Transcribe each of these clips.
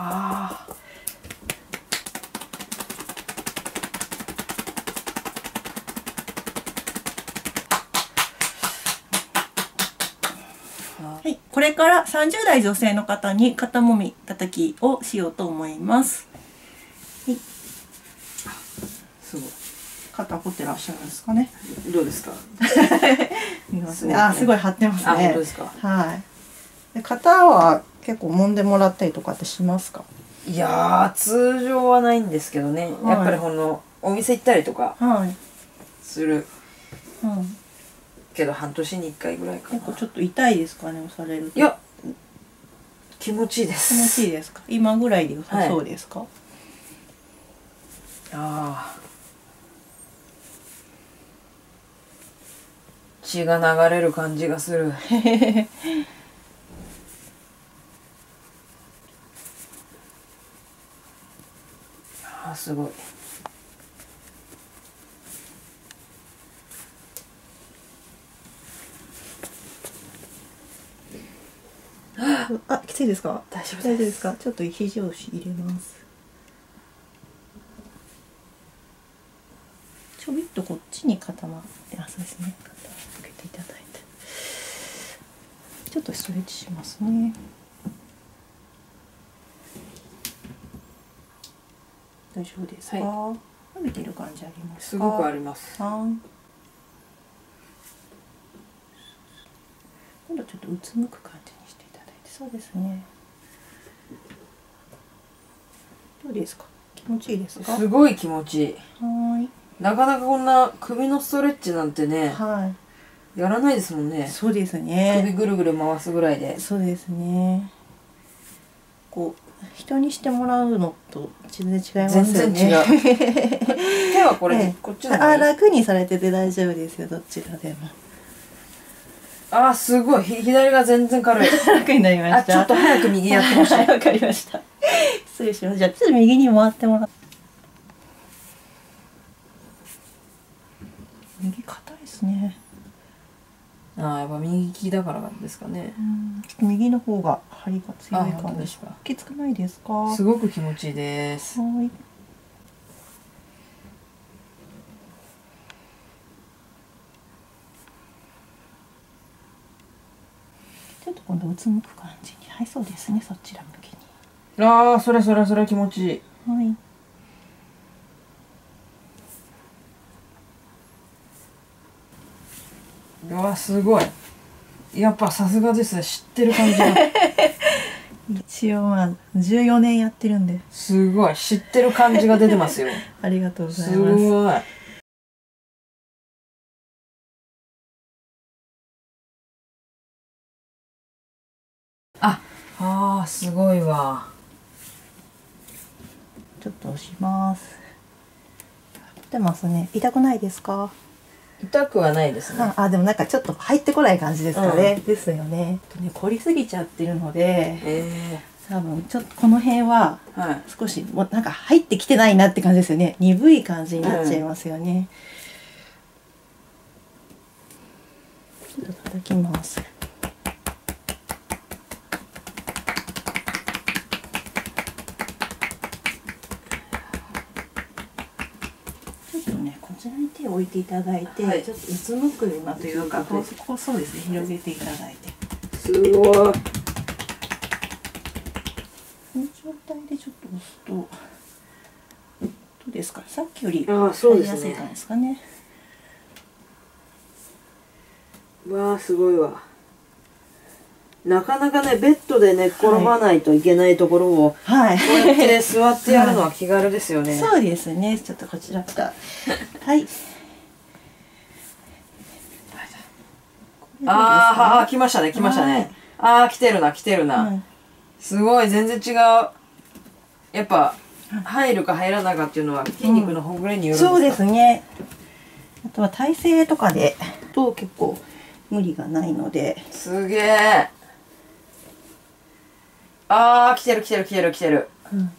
あはい、これから30代女性の方に肩もみ叩きをしようと思います。はい、すごい肩凝ってらっしゃるんですかね。どうですか？見ますね。あ、すごい張ってますあ本ね当ですか。はい。で肩は結構揉んでもらったりとかってしますか？いやー通常はないんですけどね、はいやっぱりこのお店行ったりとかはい。するうん。けど半年に1回ぐらいかな結構ちょっと痛いですかね、押されると？いや気持ちいいです気持ちいいですか？今ぐらいで良さそうですか？ああ血が流れる感じがする あーすごいあ、きついですか？大丈夫です大丈夫ですか？ちょっと肘を入れます。ちょびっとこっちに固まって、あ、そうですね。肩をつけていただいて。ちょっとストレッチしますね。大丈夫ですか。は伸びてる感じありますか。すごくありますはい。今度ちょっとうつむく感じにしていただいて、そうですね。どうですか？気持ちいいですか？はすごい気持ちいいーい。なかなかこんな首のストレッチなんてねはやらないですもんい。ねそうです首ね。ぐるぐる回すぐらいでそうですね。こう人にしてもらうのと全然違いますよね。手はこれ、ええ。こっちのあ楽にされてて大丈夫ですよどちらでも。あーすごい。ひ左が全然軽い。楽になりました。あちょっと早く右やってほしい。わかりました。失礼します。じゃあちょっと右に回ってもらって。右硬いですねあーやっぱ右利きだからですかね。うん。ちょっと右の方が張りが強い感じ当ですか。きつくないですか？はすごく気持ちいいです。ーい。ちょっと今度うつむく感じにはいそうですねそちら向きに。ああそれそれそれ気持ちいい。はい。うわすごいやっぱさすがですね知ってる感じが一応まあ14年やってるんですごい知ってる感じが出てますよ ありがとうございすます。ごいああーすごいわちょっと押します。来てますね。痛くないですか？痛くはないですねあ、あでもなんかちょっと入ってこない感じですかね。ですよね。とね凝りすぎちゃってるので、え多分ちょっとこの辺はえはい少しもうなんか入ってきてないなって感じですよね。鈍い感じになっちゃいますよね。ちょっと叩きます。ちょっとね、こちらに手を置いていただいて、はいちょっとうつむくようなというか、こうこうそうですね、広げていただいて。すごいこの状態でちょっと押すと、どうですかさっきよりああそうですねですかね。わあすごいわなかなかねベッドで寝っ転ばないといけないところを、はい。こうやって座ってやるのは気軽ですよね、そうですね。ちょっとこちらから。はい。あーあー来ましたね来ましたね、はいああ来てるな来てるな、はいすごい全然違うやっぱ入るか入らないかっていうのは筋肉のほぐれによるんですか、そうですね。あとは体勢とかでと結構無理がないので、すげえあー来てる来てる来てる来てる。うん。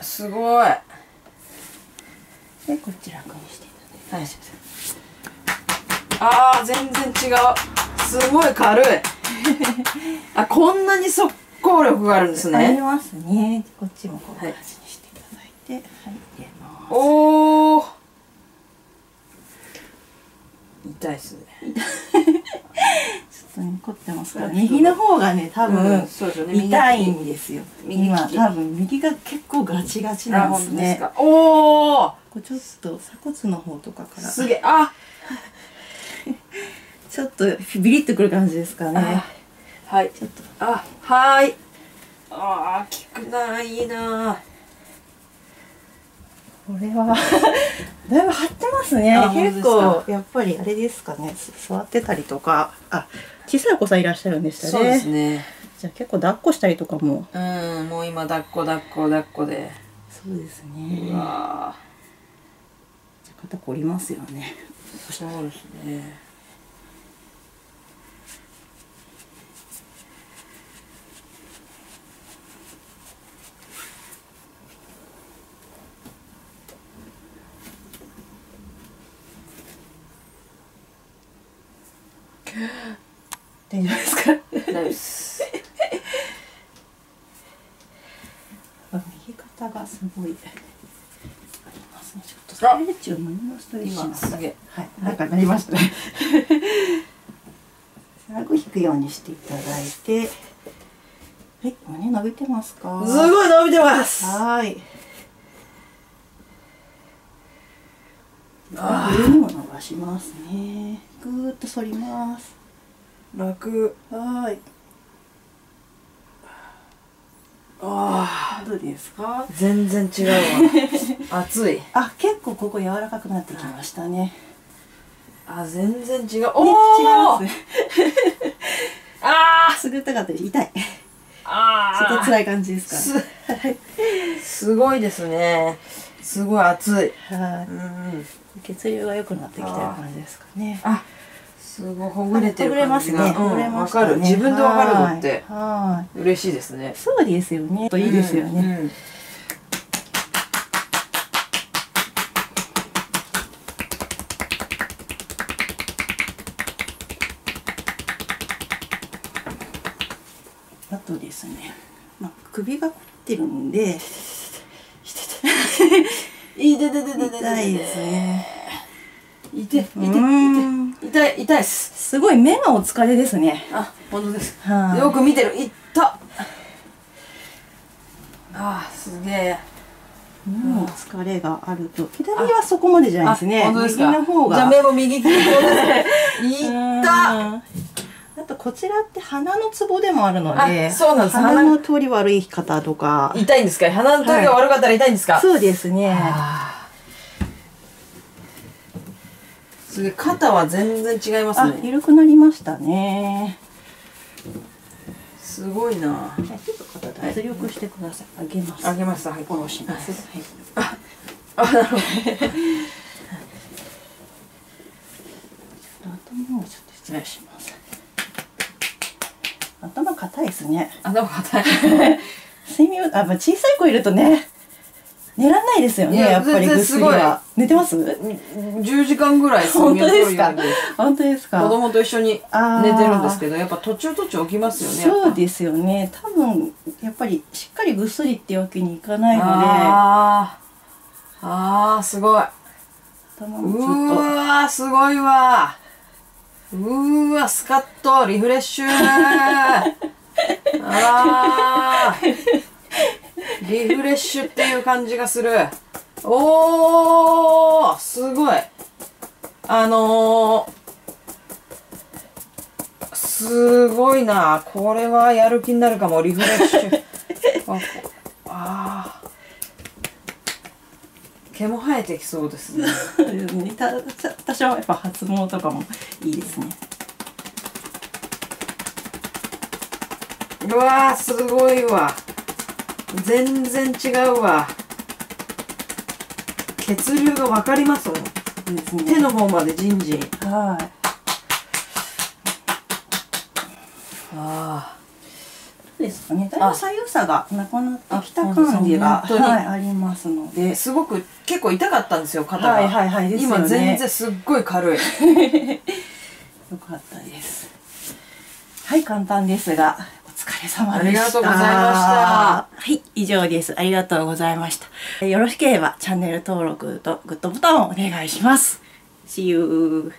すごい。でこちら楽にしていただいて。あー全然違う。すごい軽い。あこんなにそ構力があるんですありねますね。こっちもこういう感じにしていただいて、はい、入れます。おお痛いですね ちょっとね凝ってますから、右の方がね、多分、うんそうですよね。痛いんですよ。今多分右が結構ガチガチあなんですね。おおちょっと鎖骨の方とかから。すげえ。あ。ちょっとビリッとくる感じですかね。あ。はい。ちょっと。あはーい。あー効くないいなこれは だいぶ張ってますね。結か。構やっぱりあれですかね。座ってたりとか、あ、小さいお子さんいらっしゃるんでしたね。そうですねじゃあ結構抱っこしたりとかも。うんもう今抱っこ抱っこ抱っこでそうですね。うわじゃあ肩凝りますよね。ーそうですね大丈夫ですか？大丈夫です右肩がすごいありますね。ちょっとストレッチを胸のストレッチすすげえはい、なんかなりましたね。顎引くようにしていただいて、はい、胸伸びてますか？すごい伸びてますはい。あ上にも伸ばしますね。ぐーっと反ります。楽はい。あどうですか？ー全然違うわ 熱いあ、結構ここ柔らかくなってきましたね。あ全然違うねお違いおますね。あすぐったかった。痛い。ーあちょっとー辛い感じですか？すね。すごいですねすごい熱いはい。うん血流が良くなってきてる感じですかね。あすごいほぐれてるほぐれますね。ほぐれましたね。かる自分でわかるのって嬉しいですねそうですよね。いいですよね。うんうんあとですね、まあ、首が凝ってるんで、いですね。いていてうーん痛い痛いっす。すごい目がお疲れですね。あ本当です。はい。よく見てる。いっ。たあーすげえ。目の疲れがあると、左はそこまでじゃないですね。あ本当ですか。右の方が。じゃあ目も右利きい っ。あとこちらって鼻のツボでもあるので、あそうなんです。鼻の通り悪い方とか、痛いんですか？鼻の通りが悪かったら痛いんですか、そうですね。あーす肩は全然違いますあ、ね緩くなりましたね。すごいなはいちょっと肩脱力してください。上げます。あげましたはい下ろします。はい。あなるほど 頭をちょっと失礼します。頭硬いですね。頭硬い 睡眠あ、まあ、小さい子いるとね。寝らんないですよね。いややっぱり全然すごいぐっすりは。寝てます？10時間ぐらい本当ですか？本当ですか？子供と一緒に寝てるんですけどやっぱ途中途中起きますよねそうですよね。多分やっぱりしっかりぐっすりってわけにいかないので、あーあーすごい頭うもちょっとーわーすごいわうーわスカッとリフレッシュ あーリフレッシュっていう感じがする。おーすごい。あのー、すごいな。これはやる気になるかも。リフレッシュ。あ あー。毛も生えてきそうですね。ねたた多少やっぱ発毛とかもいいですね。うわーすごいわ全然違うわ。血流が分かります？もん。ですね。手の方までじんじんはい。あそうですかね。だいぶ左右差がなくなってきたあ感じが、はい、ありますので。すごく結構痛かったんですよ肩が、はいはいはいですよね。今全然すっごい軽い。よかったです。はい、簡単ですが、お疲れ様でした。ありがとうございましたはい、以上です。ありがとうございました。よろしければチャンネル登録とグッドボタンをお願いします。See you!